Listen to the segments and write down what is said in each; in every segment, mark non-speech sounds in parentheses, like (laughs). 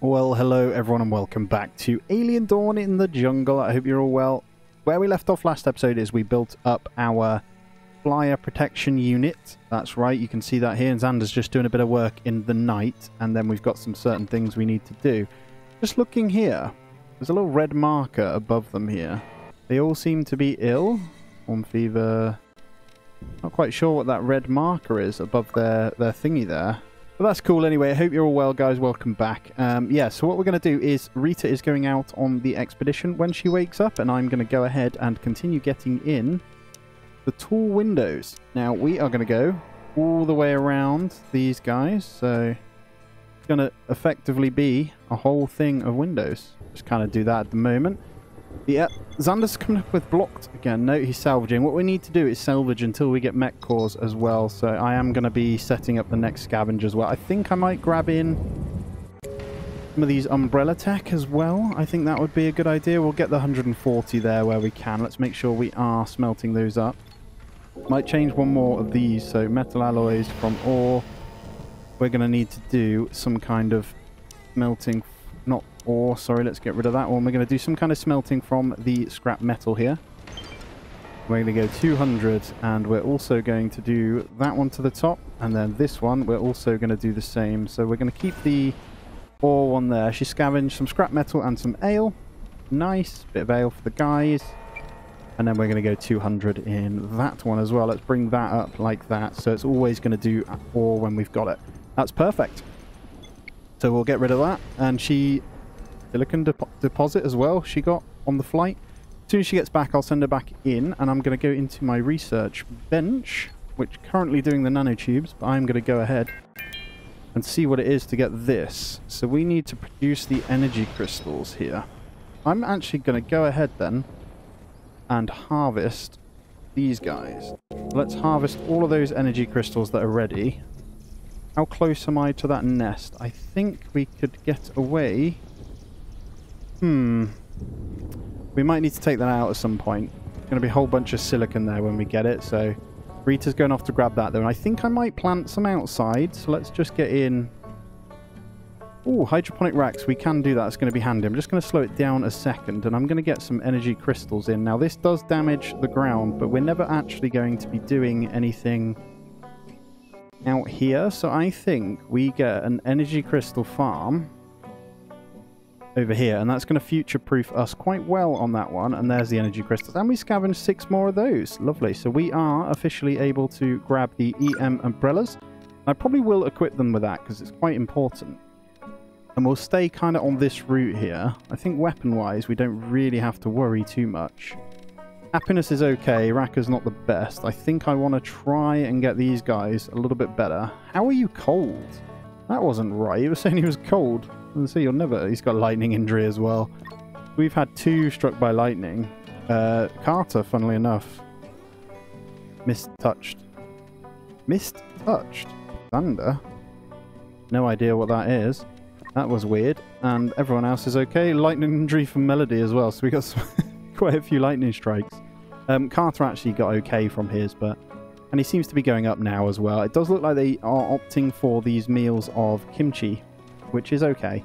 Well, hello everyone and welcome back to Alien Dawn in the Jungle. I hope you're all well. Where we left off last episode is we built up our flyer protection unit. That's right, you can see that here. And Xander's just doing a bit of work in the night. And then we've got some certain things we need to do. Just looking here, there's a little red marker above them here. They all seem to be ill. Swarm fever. Not quite sure what that red marker is above their, their thingy there. But that's cool anyway. I hope you're all well, guys. Welcome back. Um, yeah, so what we're going to do is Rita is going out on the expedition when she wakes up, and I'm going to go ahead and continue getting in the tall windows. Now, we are going to go all the way around these guys, so it's going to effectively be a whole thing of windows. Just kind of do that at the moment. Yeah, Xander's coming up with blocked again. No, he's salvaging. What we need to do is salvage until we get mech cores as well. So I am going to be setting up the next scavenge as well. I think I might grab in some of these umbrella tech as well. I think that would be a good idea. We'll get the 140 there where we can. Let's make sure we are smelting those up. Might change one more of these. So metal alloys from ore. We're going to need to do some kind of smelting not ore. Sorry, let's get rid of that one. We're going to do some kind of smelting from the scrap metal here. We're going to go 200, and we're also going to do that one to the top, and then this one, we're also going to do the same. So we're going to keep the ore one there. She scavenged some scrap metal and some ale. Nice. Bit of ale for the guys. And then we're going to go 200 in that one as well. Let's bring that up like that. So it's always going to do ore when we've got it. That's perfect. So we'll get rid of that. And she... Silicon deposit as well she got on the flight. As soon as she gets back, I'll send her back in. And I'm going to go into my research bench, which currently doing the nanotubes. But I'm going to go ahead and see what it is to get this. So we need to produce the energy crystals here. I'm actually going to go ahead then and harvest these guys. Let's harvest all of those energy crystals that are ready. How close am I to that nest? I think we could get away. Hmm. We might need to take that out at some point. There's going to be a whole bunch of silicon there when we get it, so... Rita's going off to grab that, though. And I think I might plant some outside, so let's just get in... Oh, hydroponic racks. We can do that. It's going to be handy. I'm just going to slow it down a second, and I'm going to get some energy crystals in. Now, this does damage the ground, but we're never actually going to be doing anything out here. So I think we get an energy crystal farm over here. And that's going to future-proof us quite well on that one. And there's the energy crystals. And we scavenge six more of those. Lovely. So we are officially able to grab the EM umbrellas. I probably will equip them with that because it's quite important. And we'll stay kind of on this route here. I think weapon-wise, we don't really have to worry too much. Happiness is okay. Raka's not the best. I think I want to try and get these guys a little bit better. How are you cold? That wasn't right. He was (laughs) saying he was cold. See, you'll never... He's got lightning injury as well. We've had two struck by lightning. Uh, Carter, funnily enough. Missed touched. Missed touched? Thunder? No idea what that is. That was weird. And everyone else is okay. Lightning injury from Melody as well. So we got (laughs) some... quite a few lightning strikes. Um, Carter actually got okay from his, but and he seems to be going up now as well. It does look like they are opting for these meals of kimchi, which is okay.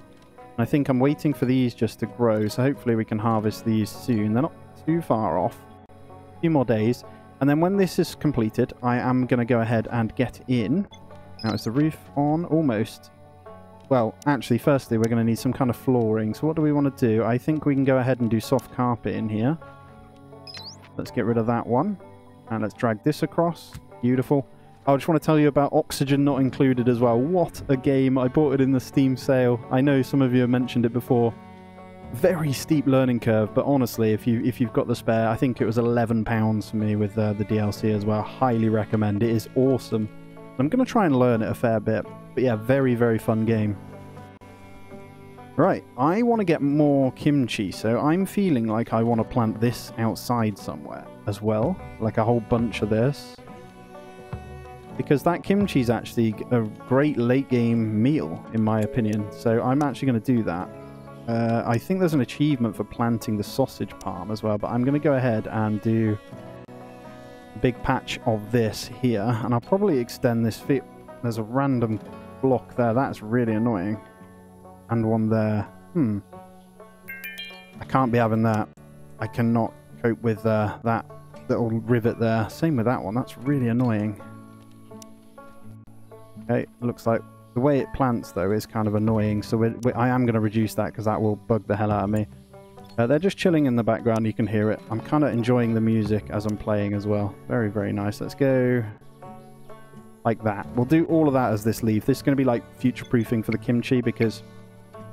I think I'm waiting for these just to grow, so hopefully we can harvest these soon. They're not too far off. A few more days. And then when this is completed, I am going to go ahead and get in. Now, is the roof on? Almost. Well, actually, firstly, we're going to need some kind of flooring. So what do we want to do? I think we can go ahead and do soft carpet in here. Let's get rid of that one. And let's drag this across. Beautiful. I just want to tell you about Oxygen Not Included as well. What a game. I bought it in the Steam sale. I know some of you have mentioned it before. Very steep learning curve, but honestly, if, you, if you've got the spare, I think it was £11 for me with uh, the DLC as well. Highly recommend. It is awesome. I'm going to try and learn it a fair bit. But yeah, very, very fun game. Right, I want to get more kimchi, so I'm feeling like I want to plant this outside somewhere as well. Like a whole bunch of this. Because that kimchi is actually a great late game meal, in my opinion. So I'm actually going to do that. Uh, I think there's an achievement for planting the sausage palm as well, but I'm going to go ahead and do a big patch of this here. And I'll probably extend this. There's a random block there. That's really annoying. and one there. Hmm. I can't be having that. I cannot cope with uh, that little rivet there. Same with that one. That's really annoying. Okay, it looks like the way it plants, though, is kind of annoying. So we're, we're, I am going to reduce that because that will bug the hell out of me. Uh, they're just chilling in the background. You can hear it. I'm kind of enjoying the music as I'm playing as well. Very, very nice. Let's go like that. We'll do all of that as this leaf. This is going to be like future-proofing for the kimchi because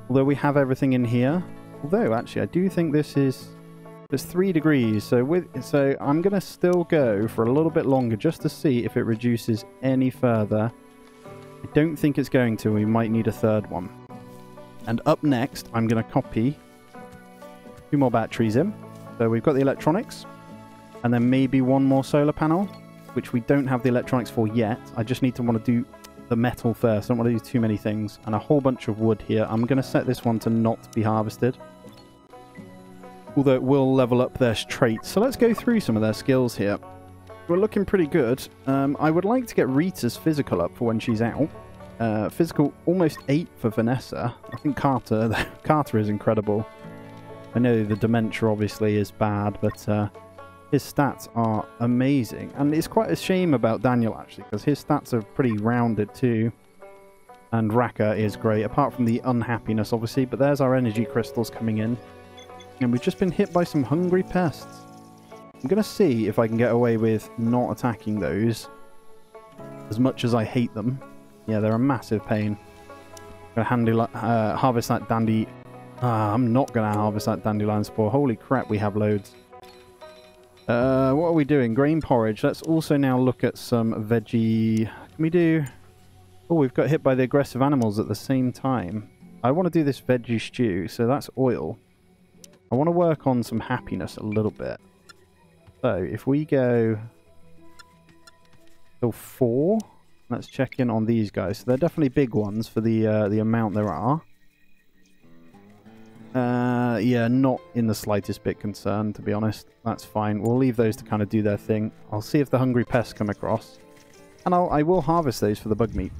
although we have everything in here, although actually I do think this is it's three degrees, so with so I'm gonna still go for a little bit longer just to see if it reduces any further. I don't think it's going to. We might need a third one. And up next, I'm gonna copy two more batteries in. So we've got the electronics, and then maybe one more solar panel, which we don't have the electronics for yet. I just need to want to do the metal first. I don't want to do too many things. And a whole bunch of wood here. I'm going to set this one to not be harvested although it will level up their traits. So let's go through some of their skills here. We're looking pretty good. Um, I would like to get Rita's physical up for when she's out. Uh, physical almost 8 for Vanessa. I think Carter (laughs) Carter is incredible. I know the dementia obviously is bad, but uh, his stats are amazing. And it's quite a shame about Daniel actually, because his stats are pretty rounded too. And Raka is great, apart from the unhappiness obviously, but there's our energy crystals coming in. And we've just been hit by some hungry pests. I'm going to see if I can get away with not attacking those. As much as I hate them. Yeah, they're a massive pain. I'm going to uh, harvest that dandy... Uh, I'm not going to harvest that dandelion spore. Holy crap, we have loads. Uh, what are we doing? Grain porridge. Let's also now look at some veggie... Can we do... Oh, we've got hit by the aggressive animals at the same time. I want to do this veggie stew, so that's oil. I want to work on some happiness a little bit. So if we go till four, let's check in on these guys. So they're definitely big ones for the uh, the amount there are. Uh, yeah, not in the slightest bit concerned, to be honest. That's fine. We'll leave those to kind of do their thing. I'll see if the hungry pests come across. And I'll, I will harvest those for the bug meat.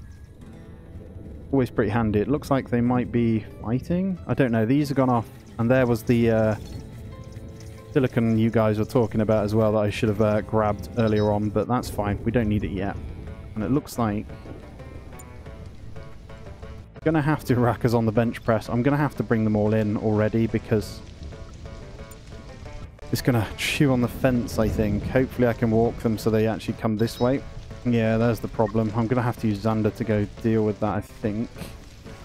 Always pretty handy. It looks like they might be fighting. I don't know. These have gone off and there was the uh, silicon you guys were talking about as well that I should have uh, grabbed earlier on, but that's fine. We don't need it yet. And it looks like... I'm going to have to rack us on the bench press. I'm going to have to bring them all in already because it's going (laughs) to chew on the fence, I think. Hopefully I can walk them so they actually come this way. Yeah, there's the problem. I'm going to have to use Xander to go deal with that, I think.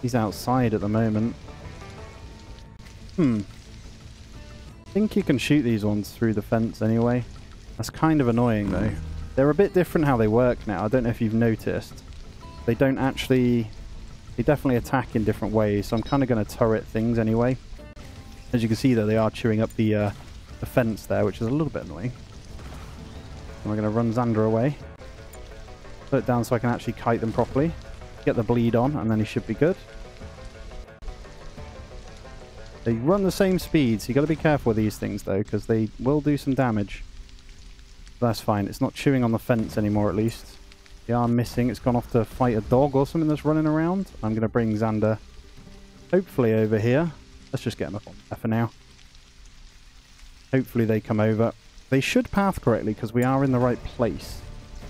He's outside at the moment. Hmm. I think you can shoot these ones through the fence anyway. That's kind of annoying though. They're a bit different how they work now. I don't know if you've noticed. They don't actually... They definitely attack in different ways, so I'm kind of going to turret things anyway. As you can see though, they are chewing up the, uh, the fence there, which is a little bit annoying. And we're going to run Xander away. Put it down so I can actually kite them properly. Get the bleed on, and then he should be good. They run the same speed, so you got to be careful with these things though, because they will do some damage. That's fine. It's not chewing on the fence anymore, at least. They are missing. It's gone off to fight a dog or something that's running around. I'm going to bring Xander, hopefully, over here. Let's just get him up on there for now. Hopefully they come over. They should path correctly, because we are in the right place.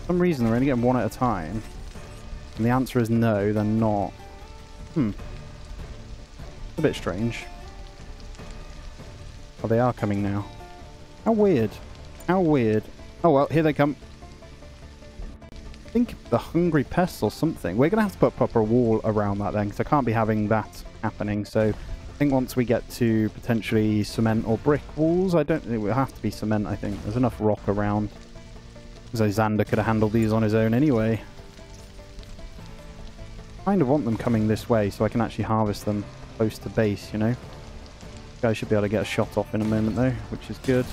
For some reason, they're only getting one at a time. And the answer is no, they're not. Hmm. A bit strange. Oh, they are coming now. How weird. How weird. Oh, well, here they come. I think the hungry pests or something. We're going to have to put proper wall around that then, because I can't be having that happening. So I think once we get to potentially cement or brick walls, I don't think it will have to be cement, I think. There's enough rock around. So Xander could have handled these on his own anyway. I kind of want them coming this way so I can actually harvest them close to base, you know? Guy should be able to get a shot off in a moment though, which is good.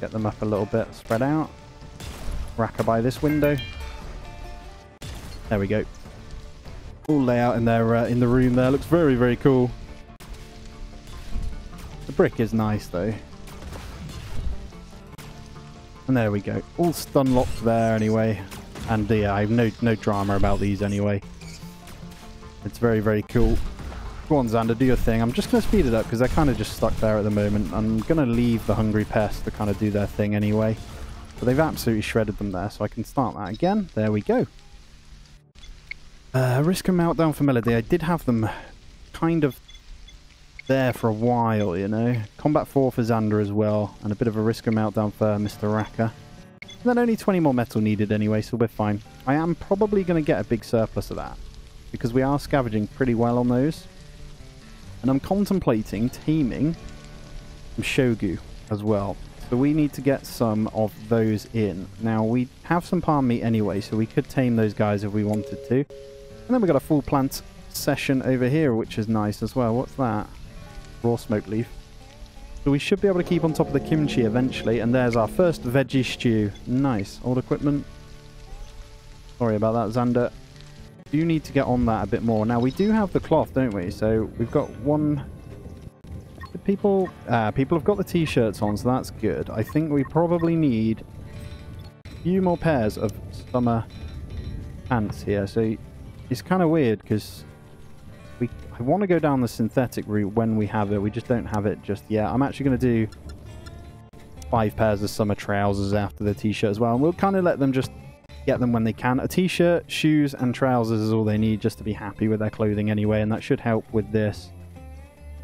Get them up a little bit, spread out. Raka by this window. There we go. Full layout in there uh, in the room there. Looks very, very cool. The brick is nice though. And there we go. All stun locked there anyway. And yeah, I have no no drama about these anyway. It's very, very cool. Go on, Xander, do your thing. I'm just going to speed it up because they're kind of just stuck there at the moment. I'm going to leave the Hungry Pest to kind of do their thing anyway. But they've absolutely shredded them there, so I can start that again. There we go. Uh, risk a meltdown for Melody. I did have them kind of there for a while, you know. Combat 4 for Xander as well, and a bit of a risk of meltdown for Mr. Raka. And then only 20 more metal needed anyway, so we're fine. I am probably going to get a big surplus of that, because we are scavenging pretty well on those. And I'm contemplating taming some Shogu as well. So we need to get some of those in. Now, we have some palm meat anyway, so we could tame those guys if we wanted to. And then we got a full plant session over here, which is nice as well. What's that? Raw smoke leaf. So we should be able to keep on top of the kimchi eventually. And there's our first veggie stew. Nice. Old equipment. Sorry about that, Xander. Do need to get on that a bit more. Now, we do have the cloth, don't we? So we've got one... The People, uh, people have got the t-shirts on, so that's good. I think we probably need a few more pairs of summer pants here. So it's kind of weird because we I want to go down the synthetic route when we have it. We just don't have it just yet. I'm actually going to do five pairs of summer trousers after the t-shirt as well. And we'll kind of let them just get them when they can. A t-shirt, shoes, and trousers is all they need just to be happy with their clothing anyway. And that should help with this.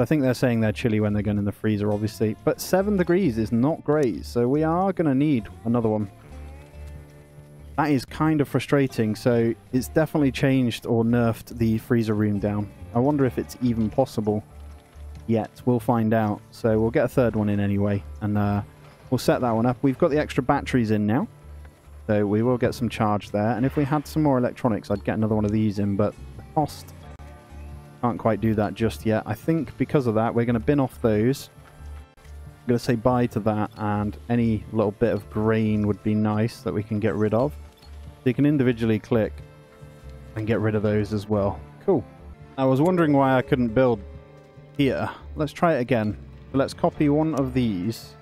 I think they're saying they're chilly when they're going in the freezer, obviously. But 7 degrees is not great, so we are going to need another one. That is kind of frustrating, so it's definitely changed or nerfed the freezer room down. I wonder if it's even possible yet. We'll find out. So we'll get a third one in anyway, and uh, we'll set that one up. We've got the extra batteries in now, so we will get some charge there. And if we had some more electronics, I'd get another one of these in, but the cost can't quite do that just yet. I think because of that, we're going to bin off those. I'm going to say bye to that, and any little bit of grain would be nice that we can get rid of. So you can individually click and get rid of those as well. Cool. I was wondering why I couldn't build here. Let's try it again. Let's copy one of these.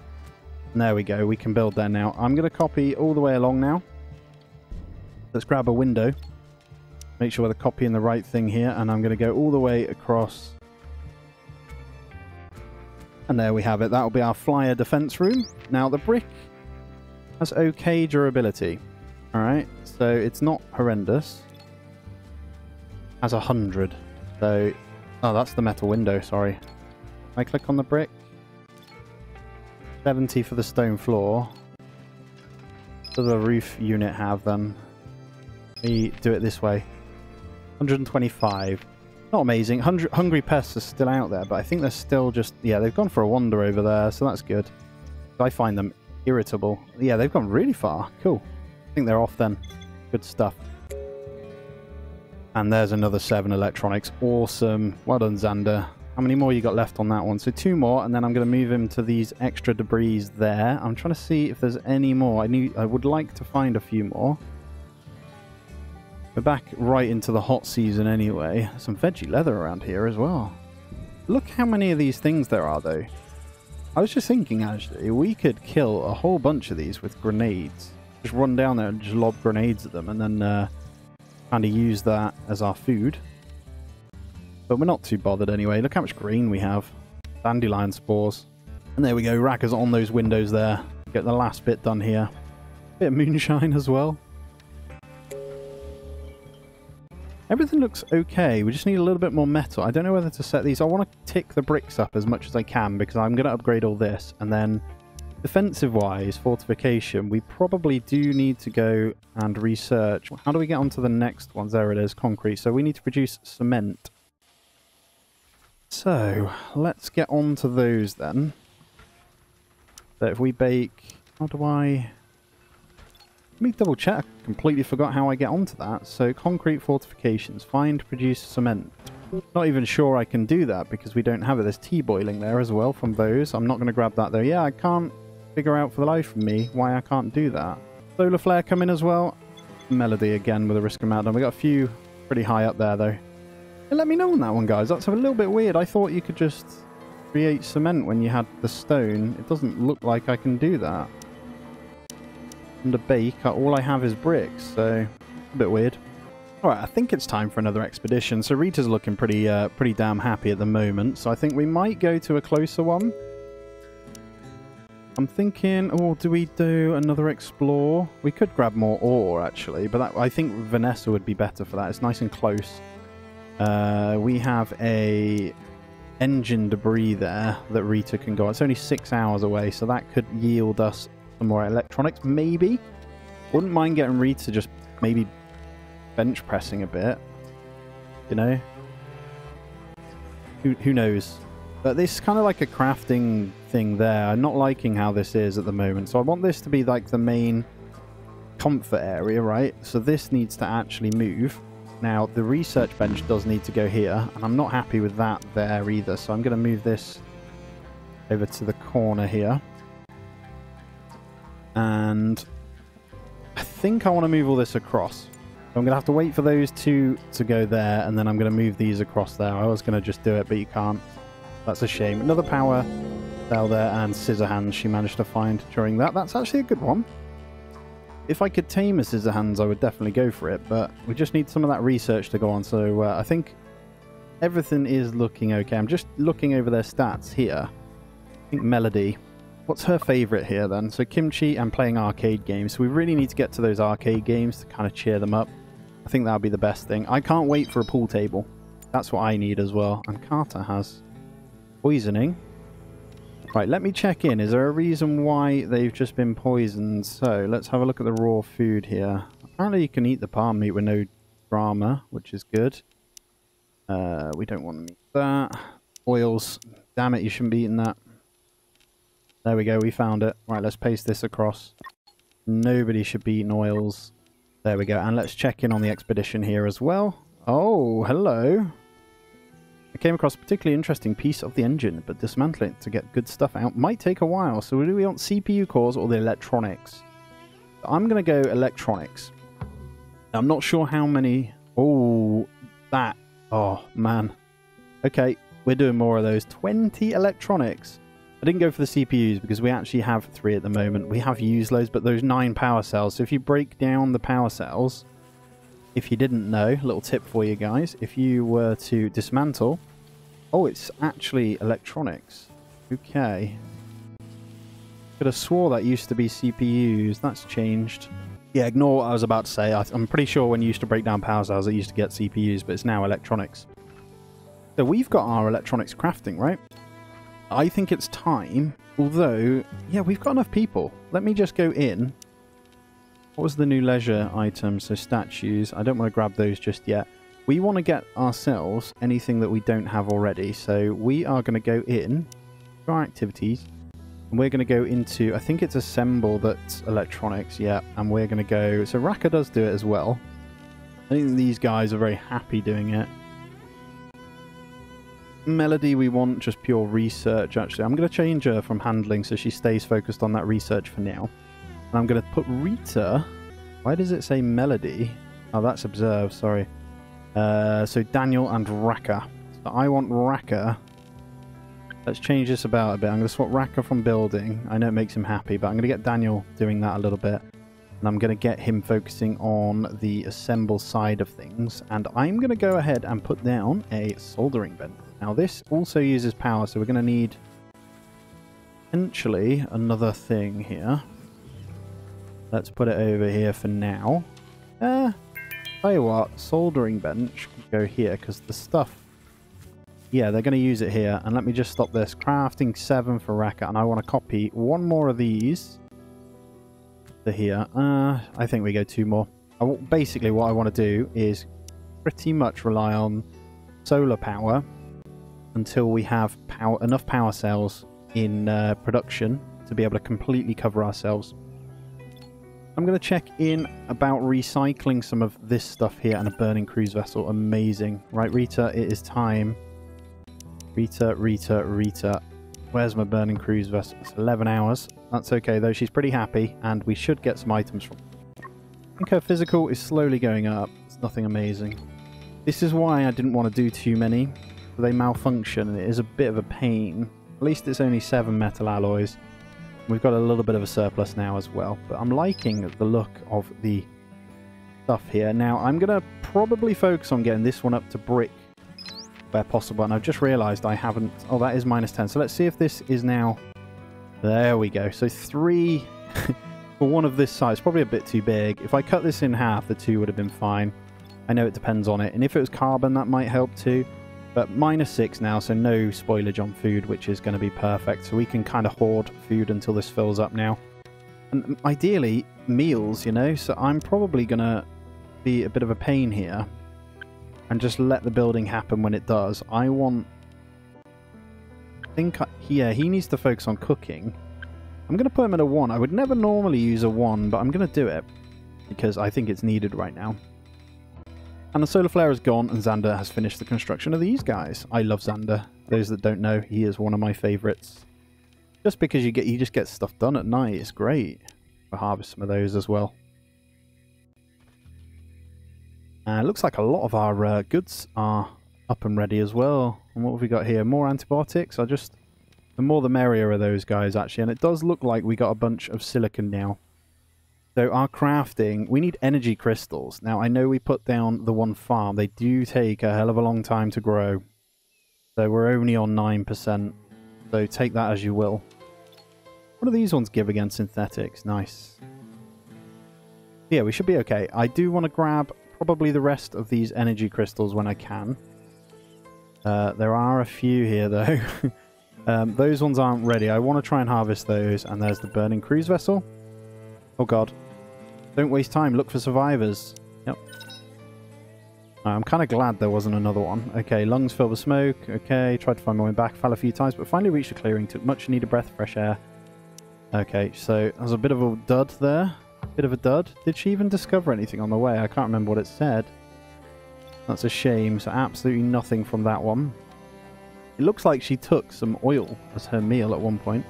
There we go. We can build there now. I'm going to copy all the way along now. Let's grab a window. Make sure we're copying the right thing here. And I'm going to go all the way across. And there we have it. That'll be our flyer defense room. Now, the brick has okay durability. Alright, so it's not horrendous. Has a hundred. So, oh, that's the metal window, sorry. I click on the brick. 70 for the stone floor. Does the roof unit have then? We do it this way. 125. Not amazing. Hundred, Hungry Pests are still out there, but I think they're still just... Yeah, they've gone for a wander over there, so that's good. I find them irritable. Yeah, they've gone really far. Cool. I think they're off then. Good stuff. And there's another seven electronics. Awesome. Well done, Xander. How many more you got left on that one? So two more, and then I'm going to move him to these extra debris there. I'm trying to see if there's any more. I need. I would like to find a few more. We're back right into the hot season anyway. Some veggie leather around here as well. Look how many of these things there are, though. I was just thinking, actually, we could kill a whole bunch of these with grenades just run down there and just lob grenades at them and then uh, kind of use that as our food. But we're not too bothered anyway. Look how much green we have. Dandelion spores. And there we go. Raka's on those windows there. Get the last bit done here. Bit of moonshine as well. Everything looks okay. We just need a little bit more metal. I don't know whether to set these. I want to tick the bricks up as much as I can because I'm going to upgrade all this and then Defensive-wise, fortification, we probably do need to go and research. How do we get onto the next ones? There it is, concrete. So we need to produce cement. So, let's get on to those then. So if we bake... How do I... Let me double check. I completely forgot how I get onto that. So, concrete fortifications. Find, produce cement. Not even sure I can do that because we don't have it. There's tea boiling there as well from those. I'm not going to grab that though. Yeah, I can't figure out for the life of me why I can't do that. Solar Flare come in as well. Melody again with a risk amount. And we got a few pretty high up there though. Let me know on that one, guys. That's a little bit weird. I thought you could just create cement when you had the stone. It doesn't look like I can do that. A bake, all I have is bricks, so a bit weird. Alright, I think it's time for another expedition. So Rita's looking pretty uh, pretty damn happy at the moment. So I think we might go to a closer one. I'm thinking, oh, do we do another explore? We could grab more ore, actually. But that, I think Vanessa would be better for that. It's nice and close. Uh, we have a engine debris there that Rita can go on. It's only six hours away, so that could yield us some more electronics, maybe. Wouldn't mind getting Rita just maybe bench pressing a bit. You know? Who, who knows? But this is kind of like a crafting thing there. I'm not liking how this is at the moment. So I want this to be like the main comfort area, right? So this needs to actually move. Now, the research bench does need to go here, and I'm not happy with that there either. So I'm going to move this over to the corner here. And I think I want to move all this across. I'm going to have to wait for those two to go there, and then I'm going to move these across there. I was going to just do it, but you can't. That's a shame. Another power cell there, and scissor hands she managed to find during that. That's actually a good one. If I could tame a scissor hands, I would definitely go for it, but we just need some of that research to go on. So uh, I think everything is looking okay. I'm just looking over their stats here. I think Melody What's her favourite here then? So Kimchi and playing arcade games. So we really need to get to those arcade games to kind of cheer them up. I think that would be the best thing. I can't wait for a pool table. That's what I need as well. And Carter has poisoning. Right, let me check in. Is there a reason why they've just been poisoned? So, let's have a look at the raw food here. Apparently you can eat the palm meat with no drama, which is good. Uh, we don't want to eat that. Oils. Damn it, you shouldn't be eating that. There we go, we found it. Right, let's paste this across. Nobody should be eating oils. There we go. And let's check in on the expedition here as well. Oh, hello. I came across a particularly interesting piece of the engine, but dismantling it to get good stuff out might take a while. So do we want CPU cores or the electronics? I'm going to go electronics. I'm not sure how many... Oh, that. Oh, man. Okay, we're doing more of those. 20 electronics. I didn't go for the CPUs because we actually have three at the moment. We have used loads, but those nine power cells. So if you break down the power cells, if you didn't know, little tip for you guys, if you were to dismantle, oh, it's actually electronics. Okay. Could have swore that used to be CPUs. That's changed. Yeah, ignore what I was about to say. I'm pretty sure when you used to break down power cells, it used to get CPUs, but it's now electronics. So we've got our electronics crafting, right? I think it's time. Although, yeah, we've got enough people. Let me just go in. What was the new leisure item? So statues. I don't want to grab those just yet. We want to get ourselves anything that we don't have already. So we are going to go in to our activities. And we're going to go into, I think it's assemble that's electronics, yeah. And we're going to go, so Raka does do it as well. I think these guys are very happy doing it. Melody, we want just pure research, actually. I'm going to change her from handling so she stays focused on that research for now. And I'm going to put Rita... Why does it say Melody? Oh, that's observe, sorry. Uh, so Daniel and Raka. So I want Raka. Let's change this about a bit. I'm going to swap Raka from building. I know it makes him happy, but I'm going to get Daniel doing that a little bit. And I'm going to get him focusing on the assemble side of things. And I'm going to go ahead and put down a soldering bench. Now this also uses power, so we're going to need potentially another thing here. Let's put it over here for now. Uh, tell you what, soldering bench go here because the stuff... Yeah, they're going to use it here. And let me just stop this. Crafting 7 for Raka, and I want to copy one more of these to here. Uh, I think we go two more. Basically, what I want to do is pretty much rely on solar power until we have power, enough power cells in uh, production to be able to completely cover ourselves. I'm going to check in about recycling some of this stuff here and a burning cruise vessel. Amazing. Right, Rita, it is time. Rita, Rita, Rita. Where's my burning cruise vessel? It's 11 hours. That's okay, though. She's pretty happy, and we should get some items from I think her physical is slowly going up. It's nothing amazing. This is why I didn't want to do too many they malfunction and it is a bit of a pain. At least it's only seven metal alloys. We've got a little bit of a surplus now as well, but I'm liking the look of the stuff here. Now, I'm going to probably focus on getting this one up to brick where possible. And I've just realised I haven't... Oh, that is minus 10. So let's see if this is now... There we go. So three... (laughs) for one of this size, probably a bit too big. If I cut this in half, the two would have been fine. I know it depends on it. And if it was carbon, that might help too. But minus six now, so no spoilage on food, which is going to be perfect. So we can kind of hoard food until this fills up now. And um, ideally, meals, you know? So I'm probably going to be a bit of a pain here. And just let the building happen when it does. I want... I think, I, yeah, he needs to focus on cooking. I'm going to put him at a 1. I would never normally use a 1, but I'm going to do it. Because I think it's needed right now. And the solar flare is gone, and Xander has finished the construction of these guys. I love Xander. Those that don't know, he is one of my favourites. Just because you get you just get stuff done at night, it's great. We'll harvest some of those as well. Uh, looks like a lot of our uh, goods are up and ready as well. And what have we got here? More antibiotics. I just the more the merrier of those guys actually. And it does look like we got a bunch of silicon now. So our crafting, we need energy crystals. Now, I know we put down the one farm. They do take a hell of a long time to grow. So we're only on 9%. So take that as you will. What do these ones give against synthetics? Nice. Yeah, we should be okay. I do want to grab probably the rest of these energy crystals when I can. Uh, there are a few here, though. (laughs) um, those ones aren't ready. I want to try and harvest those. And there's the burning cruise vessel. Oh, God. Don't waste time. Look for survivors. Yep. I'm kind of glad there wasn't another one. Okay, lungs filled with smoke. Okay, tried to find my way back. Fell a few times, but finally reached a clearing. Took much needed breath of fresh air. Okay, so there's a bit of a dud there. Bit of a dud. Did she even discover anything on the way? I can't remember what it said. That's a shame. So absolutely nothing from that one. It looks like she took some oil as her meal at one point.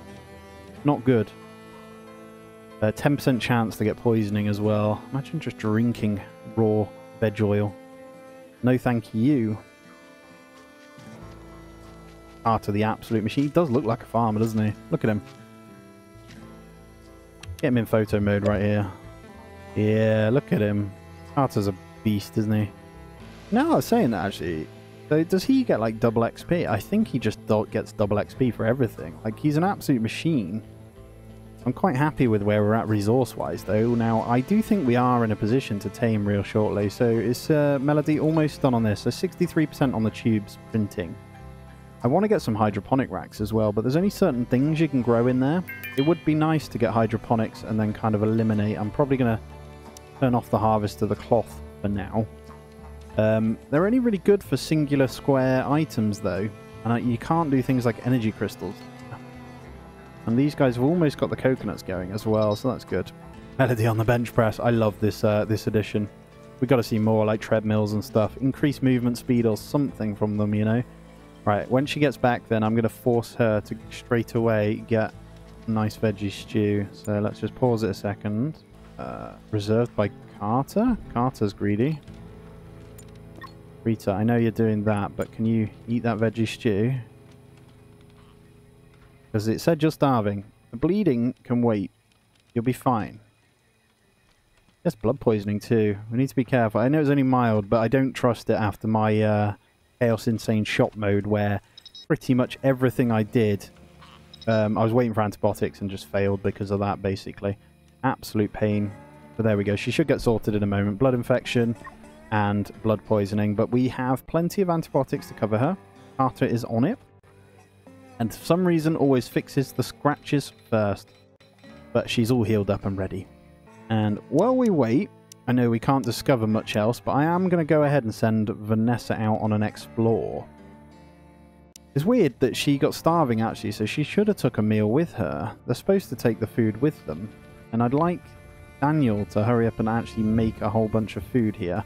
Not good. 10% uh, chance to get poisoning as well. Imagine just drinking raw veg oil. No thank you. Arthur the absolute machine. He does look like a farmer, doesn't he? Look at him. Get him in photo mode right here. Yeah, look at him. Arthur's a beast, isn't he? No, I was saying that actually. Does he get like double XP? I think he just gets double XP for everything. Like he's an absolute machine. I'm quite happy with where we're at resource-wise, though. Now, I do think we are in a position to tame real shortly. So is uh, Melody almost done on this? So 63% on the tubes printing. I want to get some hydroponic racks as well, but there's only certain things you can grow in there. It would be nice to get hydroponics and then kind of eliminate. I'm probably going to turn off the harvest of the cloth for now. Um, they're only really good for singular square items, though. And you can't do things like energy crystals. And these guys have almost got the coconuts going as well, so that's good. Melody on the bench press. I love this uh, this edition. We've got to see more like treadmills and stuff. Increase movement speed or something from them, you know. Right, when she gets back then, I'm going to force her to straight away get nice veggie stew. So let's just pause it a second. Uh, reserved by Carter? Carter's greedy. Rita, I know you're doing that, but can you eat that veggie stew? Because it said you're starving. The bleeding can wait. You'll be fine. Yes, blood poisoning too. We need to be careful. I know it's only mild, but I don't trust it after my uh, Chaos Insane shop mode where pretty much everything I did, um, I was waiting for antibiotics and just failed because of that, basically. Absolute pain. But there we go. She should get sorted in a moment. Blood infection and blood poisoning. But we have plenty of antibiotics to cover her. Carter is on it and for some reason always fixes the scratches first. But she's all healed up and ready. And while we wait, I know we can't discover much else, but I am going to go ahead and send Vanessa out on an explore. It's weird that she got starving actually, so she should have took a meal with her. They're supposed to take the food with them. And I'd like Daniel to hurry up and actually make a whole bunch of food here.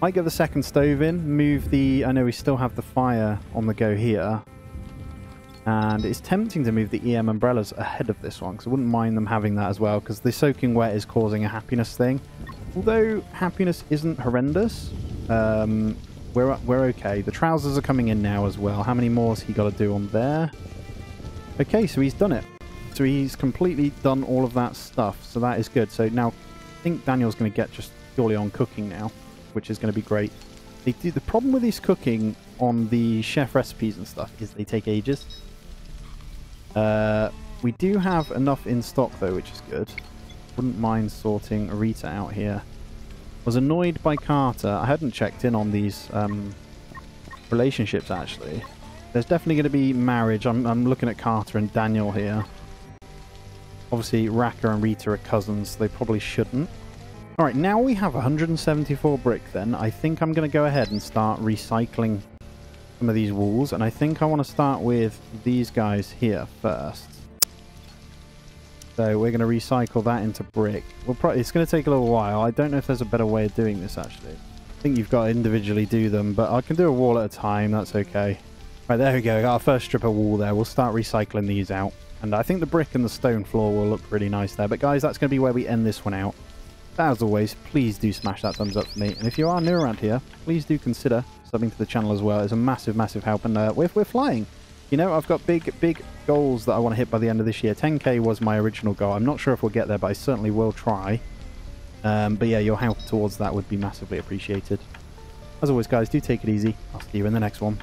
Might get the second stove in, move the... I know we still have the fire on the go here. And it's tempting to move the EM umbrellas ahead of this one, because I wouldn't mind them having that as well, because the soaking wet is causing a happiness thing. Although happiness isn't horrendous, um, we're, we're okay. The trousers are coming in now as well. How many more has he got to do on there? Okay, so he's done it. So he's completely done all of that stuff, so that is good. So now I think Daniel's going to get just purely on cooking now. which is going to be great. Do, the problem with his cooking on the chef recipes and stuff is they take ages. Uh, we do have enough in stock though, which is good. Wouldn't mind sorting Rita out here. Was annoyed by Carter. I hadn't checked in on these um, relationships actually. There's definitely going to be marriage. I'm, I'm looking at Carter and Daniel here. Obviously, Raka and Rita are cousins. So They probably shouldn't. Alright, now we have 174 brick then. I think I'm going to go ahead and start recycling some of these walls. And I think I want to start with these guys here first. So we're going to recycle that into brick. We'll probably, it's going to take a little while. I don't know if there's a better way of doing this, actually. I think you've got to individually do them, but I can do a wall at a time. That's okay. Right, there we go. Got our first strip of wall there. We'll start recycling these out. And I think the brick and the stone floor will look really nice there. But guys, that's going to be where we end this one out. As always, please do smash that thumbs up for me. And if you are new around here, please do consider subbing to the channel as well. It's a massive, massive help. And uh, we're, we're flying. You know, I've got big, big goals that I want to hit by the end of this year. 10k was my original goal. I'm not sure if we'll get there, but I certainly will try. Um, but yeah, your help towards that would be massively appreciated. As always, guys, do take it easy. I'll see you in the next one.